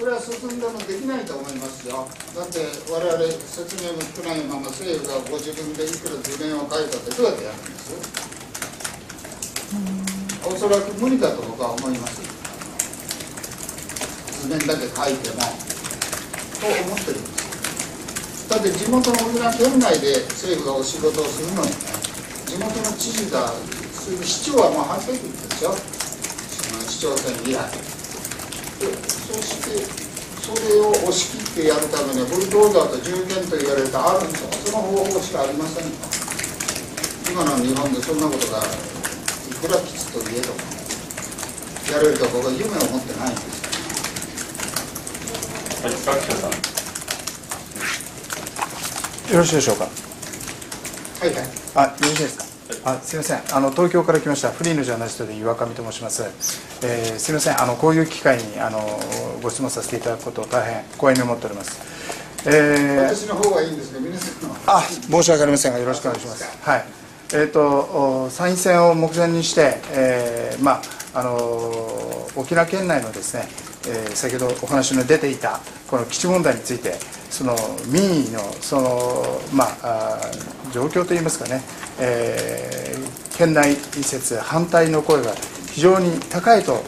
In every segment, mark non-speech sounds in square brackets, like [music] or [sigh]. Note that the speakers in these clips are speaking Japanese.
それは進んでもできないと思いますよ。だって我々説明も少ないまま政府がご自分でいくら図面を書いたってどうやってやるんですおそらく無理だと僕は思います。図面だけ書いてもと思ってるんです。だって地元の沖縄県内で政府がお仕事をするのに、元の知事が、市長はもう半世紀ですよ、その市長選以来。でそしてそれを押し切ってやるためにはブルドーザーと従業と言われたあるんですよその方法しかありませんよ今の日本でそんなことがいくらきつといえどもやれると僕は夢を持ってないんですはい、さん。よろしいでしょうか。はいはいあ、よろしいですか？あ、すみません。あの東京から来ましたフリーのジャーナリストで岩上と申します。えー、すみません。あのこういう機会にあのご質問させていただくことを大変光栄に思っております。えー、私の方がいいんですが皆さんのあ、申し訳ありませんがよろしくお願いします。はい。えっ、とお参院選を目前にして、えー、まああの沖縄県内のですね、えー、先ほどお話の出ていたこの基地問題についてその民意のそのまあ状況といいますかね、えー、県内移設反対の声が非常に高いと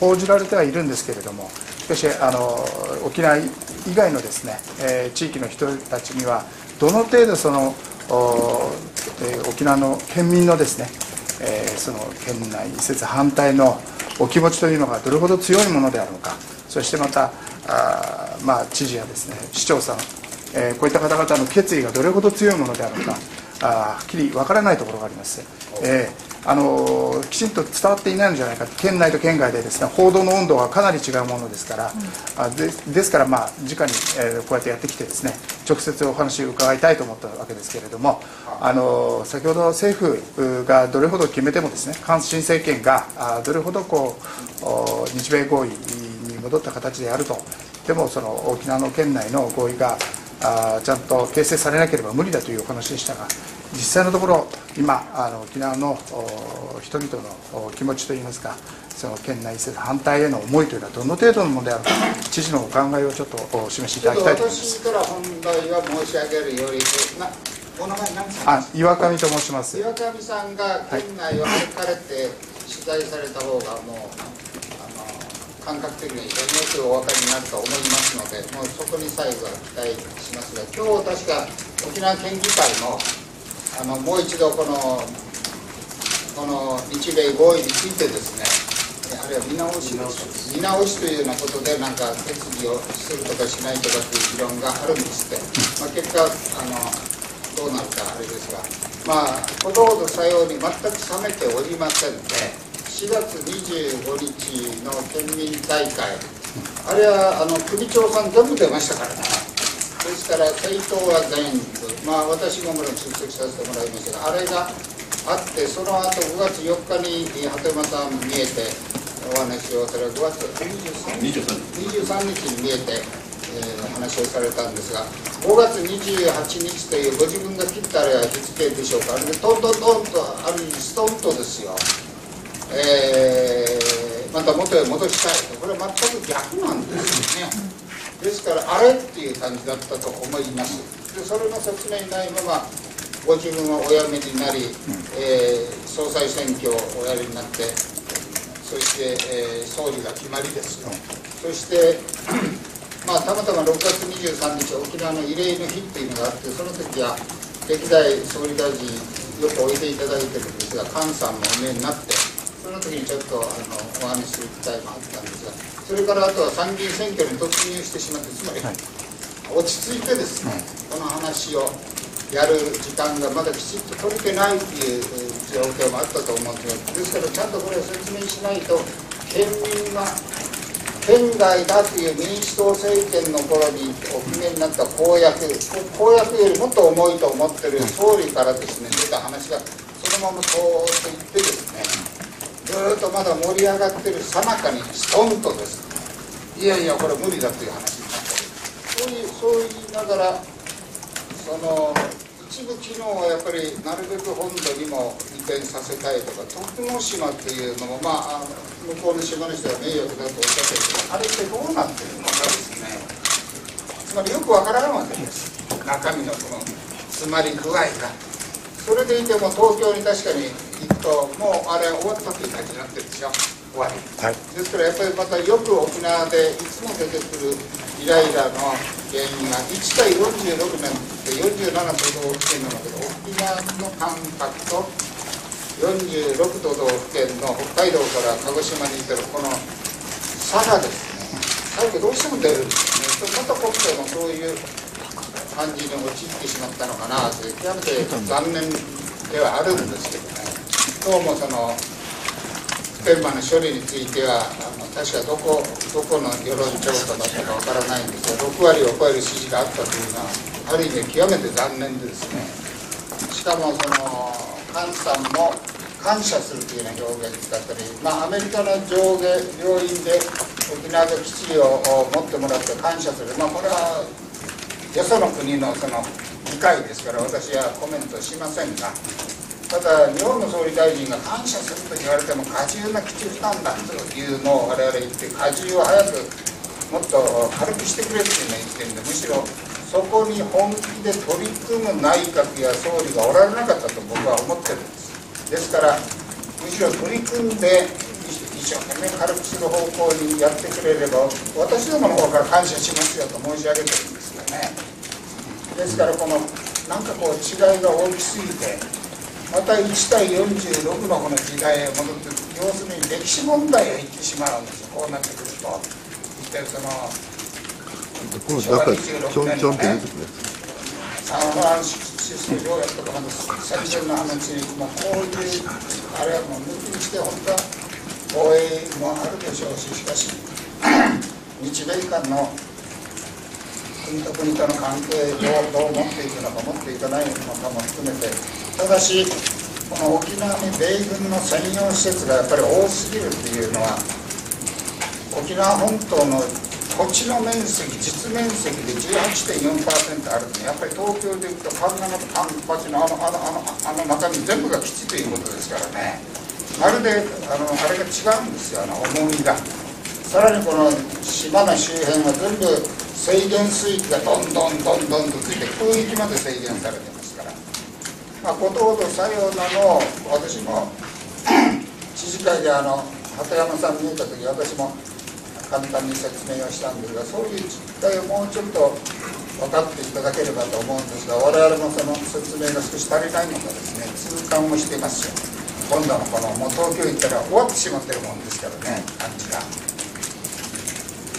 報じられてはいるんですけれどもしかしあの沖縄以外のですね、えー地域の人たちにはどの程度そのおえー沖縄の県民のですね、えーその県内移設反対のお気持ちというのがどれほど強いものであるのかそしてまたあーまあ、知事やですね市長さん、えーこういった方々の決意がどれほど強いものであるのかあーはっきりわからないところがあります、えーあのーきちんと伝わっていないのじゃないか県内と県外でですね報道の温度がかなり違うものですから、あでですからまあ直に、えーこうやってやってきてですね直接お話を伺いたいと思ったわけですけれどもあのー先ほど政府がどれほど決めてもですね韓新政権があどれほどこうお日米合意に戻った形であると。でもその沖縄の県内の合意があーちゃんと形成されなければ無理だというお話でしたが実際のところ今あの沖縄のお人々のお気持ちといいますかその県内移設反対への思いというのはどの程度のものであるか知事のお考えをちょっとお示しいただきたいと思います。私から本題は申し上げるよりなお名前何さんあ岩上と申します。岩上さんが県内を歩かれて取材された方がもう感覚的によくお分かりになると思いますのでもうそこに最後は期待しますが今日確か沖縄県議会もあのもう一度このこの日米合意についてですねあるいは見直し見直しというようなことでなんか決議をするとかしないとかという議論があるんですって、まあ、結果あのどうなるかあれですがまあことほどさように全く冷めておりませんで4月25日の県民大会。あれはあの首長さん全部出ましたからねですから政党は全部。まあ私ももちろん出席させてもらいましたがあれがあってその後5月4日に鳩山さん見えてお話をそれは5月23日。23 23日。に見えて、えー話をされたんですが5月28日というご自分が切ったあれは日付でしょうか。あれでトントントンとある意味ストンとですよ、えーまた元へ戻したいと。これは全く逆なんですよね。ですからあれっていう感じだったと思います。でそれの説明ないままご自分はお辞めになり、えー総裁選挙をおやりになってそして、えー総理が決まりですよ、そして、[clears throat] まあ、たまたま6月23日、沖縄の慰霊の日っていうのがあって、その時は歴代総理大臣、よくおいでいただいてるんですが、菅さんもお見えになって、その時にちょっとあのお話しする機会もあったんですが、それからあとは参議院選挙に突入してしまって、つまり、はい。落ち着いてですね、この話をやる時間がまだきちっと取れてないっていうえー状況もあったと思うんですが、ですからちゃんとこれを説明しないと、県民が県外だという民主党政権の頃にお決めになった公約、こ公約よりもっと重いと思ってる総理からですね、出た話が、そのままそうと言ってですね、ずっとまだ盛り上がってるさなかに、ストンとです。ね、いやいや、これ無理だという話になってる。そういう、そう言いながら、その、一部機能をやっぱりなるべく本土にも移転させたいとか徳之島っていうのもまあ向こうの島の人は迷惑だとおっしゃってるけどあれってどうなってるのかですね。つまりよくわからんわけです。中身のこの詰まり具合が。それでいても東京に確かに行くともうあれ終わったっていう感じになってるんですよ終わり。はい。ですからやっぱりまたよく沖縄でいつも出てくるイライラの原因が1対46年って47都道府県なんだけど沖縄の感覚と46都道府県の北海道から鹿児島に行ってるこの差がですね最後どうしても出る。んですよね。また国政もそういう感じに陥ってしまったのかなという極めて残念ではあるんですけどねどうもその普天間の処理についてはあの確かどこどこの世論調査だったかわからないんですが6割を超える支持があったというのはある意味極めて残念でですね。しかもその菅さんも感謝するというような表現使ったり、まあ、アメリカの上下両院で沖縄の基地を持ってもらって感謝する、まあ、これはよその国のその議会ですから私はコメントしませんがただ日本の総理大臣が感謝すると言われても過重な基地負担だというのを我々言って過重を早くもっと軽くしてくれっていうのを言ってるんでむしろそこに本気で取り組む内閣や総理がおられなかったと僕は思ってるんです。ですからむしろ取り組んで一生懸命軽くする方向にやってくれれば私どもの方から感謝しますよと申し上げてるんですよね。ですからこのなんかこう違いが大きすぎてまた1対46のこの時代へ戻って要するに歴史問題へ行ってしまうんですよこうなってくると一体そのこの中にちょんちょんって出てくるサンフランシスコ条約とかまだ最前の話に、まあ、こういうあれはもう抜きにして本当は防衛もあるでしょうししかし日米間の国と国との関係をどう持っていくのか持っていかないのかも含めてただしこの沖縄に米軍の専用施設がやっぱり多すぎるっていうのは沖縄本島の土地の面積実面積で18.4%あるのやっぱり東京でいうと神奈川とカンパチのあのあのあのあの中身全部が基地ということですからね。まるであのあれが違うんですよあの重みが。さらにこの島の周辺は全部制限水域がどんどんどんどんとついて空域まで制限されてまあ、ことほど作用なのを私も [clears throat] 知事会であの鳩山さん見えた時私も簡単に説明をしたんですがそういう実態をもうちょっと分かっていただければと思うんですが我々もその説明が少し足りないのかですね痛感をしていますよ。今度のこのもう東京行ったら終わってしまってるもんですからね感じが。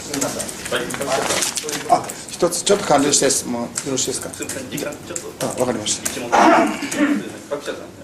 すみませんはいそういうこあ一つちょっと関連して質問よろしいですか？すみません、時間ちょっとあわかりました一問。[coughs] さんね。